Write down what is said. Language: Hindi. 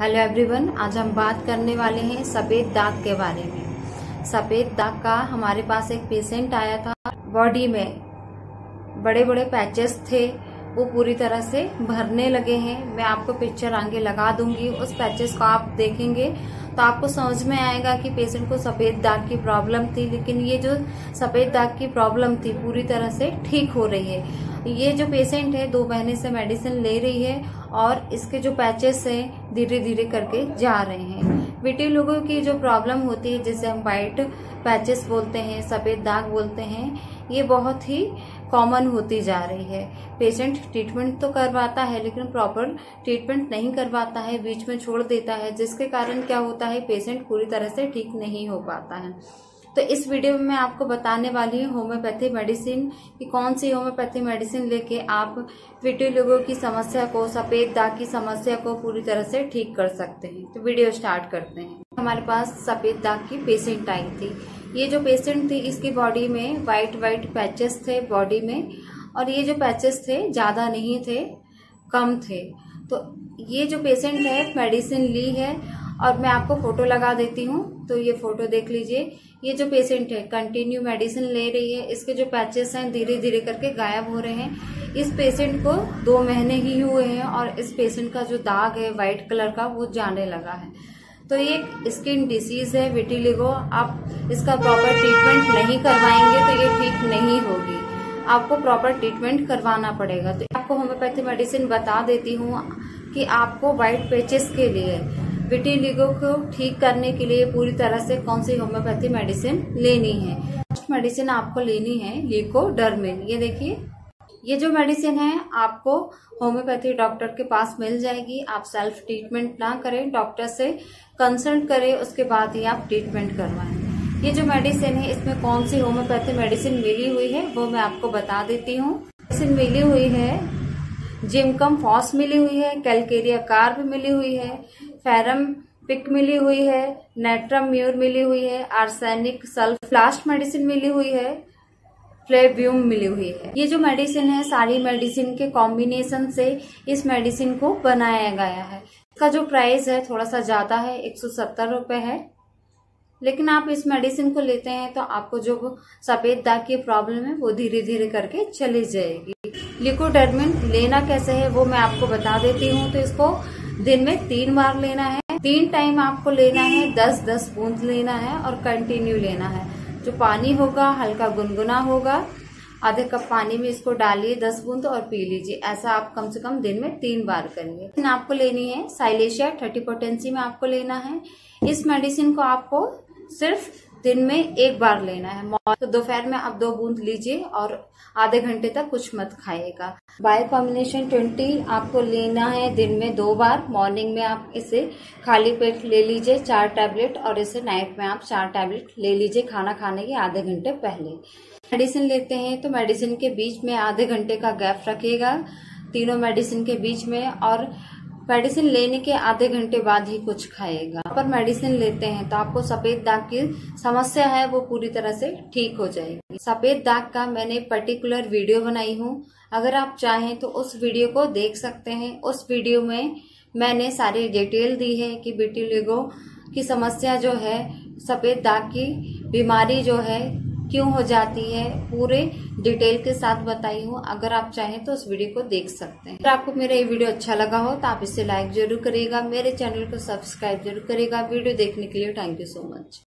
हेलो एवरीवन आज हम बात करने वाले हैं सफ़ेद दाग के बारे में। सफ़ेद दाग का हमारे पास एक पेशेंट आया था बॉडी में। बड़े बड़े पैचेस थे, वो पूरी तरह से भरने लगे हैं। मैं आपको पिक्चर आगे लगा दूँगी, उस पैचेस को आप देखेंगे तो आपको समझ में आएगा कि पेशेंट को सफ़ेद दाग की प्रॉब्लम थी, लेकिन ये जो सफ़ेद दाग की प्रॉब्लम थी, पूरी तरह से ठीक हो रही है। ये जो पेशेंट है, दो महीने से मेडिसिन ले रही है और इसके जो पैचेस हैं धीरे धीरे करके जा रहे हैं। बेटे, लोगों की जो प्रॉब्लम होती है, जिसे हम वाइट पैचेस बोलते हैं, सफ़ेद दाग बोलते हैं, ये बहुत ही कॉमन होती जा रही है। पेशेंट ट्रीटमेंट तो करवाता है, लेकिन प्रॉपर ट्रीटमेंट नहीं करवाता है, बीच में छोड़ देता है, जिसके कारण क्या होता है पेशेंट पूरी तरह से ठीक नहीं हो पाता है। तो इस वीडियो में मैं आपको बताने वाली हूँ होम्योपैथी मेडिसिन कि कौन सी होम्योपैथी मेडिसिन लेके आप विटो लोगों की समस्या को, सफ़ेद दाग की समस्या को पूरी तरह से ठीक कर सकते हैं। तो वीडियो स्टार्ट करते हैं। हमारे पास सफ़ेद दाग की पेशेंट आई थी। ये जो पेशेंट थी, इसकी बॉडी में वाइट वाइट पैचेस थे बॉडी में और ये जो पैचेस थे, ज़्यादा नहीं थे, कम थे। तो ये जो पेशेंट है मेडिसिन ली है और मैं आपको फ़ोटो लगा देती हूँ तो ये फ़ोटो देख लीजिए। ये जो पेशेंट है कंटिन्यू मेडिसिन ले रही है। इसके जो पैचेस हैं धीरे धीरे करके गायब हो रहे हैं। इस पेशेंट को दो महीने ही हुए हैं और इस पेशेंट का जो दाग है वाइट कलर का, वो जाने लगा है। तो ये स्किन डिसीज है विटिलिगो आप इसका प्रॉपर ट्रीटमेंट नहीं करवाएँगे तो ये ठीक नहीं होगी। आपको प्रॉपर ट्रीटमेंट करवाना पड़ेगा। तो आपको होम्योपैथी मेडिसिन बता देती हूँ कि आपको व्हाइट पेचेस के लिए विटिलिगो को ठीक करने के लिए पूरी तरह से कौन सी होम्योपैथी मेडिसिन लेनी है? फ़र्स्ट मेडिसिन आपको लेनी है लिकोडर्मिन। ये देखिए, ये जो मेडिसिन है, आपको होम्योपैथी डॉक्टर के पास मिल जाएगी। आप सेल्फ ट्रीटमेंट ना करें डॉक्टर से कंसल्ट करें, उसके बाद ही आप ट्रीटमेंट करवाएँ। ये जो मेडिसिन है, इसमें कौन सी होम्योपैथी मेडिसिन मिली हुई है, वो मैं आपको बता देती हूँ। मेडिसिन मिली हुई है जिमकम फॉस मिली हुई है कैलकेरिया कार्ब मिली हुई है फेरम पिक मिली हुई है, नेट्रम म्यूर मिली हुई है, आर्सेनिक सल्फ मेडिसिन मिली हुई है फ्लेव्यूम मिली हुई है। ये जो मेडिसिन है, सारी मेडिसिन के कॉम्बिनेशन से इस मेडिसिन को बनाया गया है। इसका जो प्राइस है थोड़ा सा ज़्यादा है, एक सौ सत्तर है। लेकिन आप इस मेडिसिन को लेते हैं तो आपको जो सफ़ेद दाग की प्रॉब्लम है, वो धीरे धीरे करके चली जाएगी। लिकोडर्मिन लेना कैसे है, वो मैं आपको बता देती हूँ तो इसको दिन में तीन बार लेना है। तीन टाइम आपको लेना है, दस दस बूंद लेना है और कंटिन्यू लेना है। जो पानी होगा, हल्का गुनगुना होगा। आधे कप पानी में इसको डालिए, दस बूंद और पी लीजिए। ऐसा आप कम से कम दिन में तीन बार करिए। आपको लेनी है, साइलेशिया, थर्टी पोटेंसी में आपको लेना है। इस मेडिसिन को आपको सिर्फ़ दिन में एक बार लेना है। तो दोपहर में आप दो बूंद लीजिए और आधे घंटे तक कुछ मत खाइएगा। बायो कॉम्बिनेशन ट्वेंटी आपको लेना है दिन में दो बार। मॉर्निंग में आप इसे खाली पेट ले लीजिए चार टैबलेट और इसे नाइट में आप चार टैबलेट ले लीजिए खाना खाने के आधे घंटे पहले। मेडिसिन लेते हैं तो मेडिसिन के बीच में आधे घंटे का गैप रखिएगा। तीनों मेडिसिन के बीच में और मेडिसिन लेने के आधे घंटे बाद ही कुछ खाएगा। पर मेडिसिन लेते हैं तो आपको सफ़ेद दाग की समस्या है, वो पूरी तरह से ठीक हो जाएगी। सफ़ेद दाग का मैंने पर्टिकुलर वीडियो बनाई हूँ। अगर आप चाहें तो उस वीडियो को देख सकते हैं। उस वीडियो में मैंने सारी डिटेल दी है कि बिटिलिगो की समस्या जो है, सफ़ेद दाग की बीमारी जो है, क्यों हो जाती है, पूरे डिटेल के साथ बताई हूँ, अगर आप चाहें तो उस वीडियो को देख सकते हैं। अगर आपको मेरा ये वीडियो अच्छा लगा हो तो आप इसे लाइक ज़रूर करिएगा, मेरे चैनल को सब्सक्राइब ज़रूर करेगा वीडियो देखने के लिए थैंक यू सो मच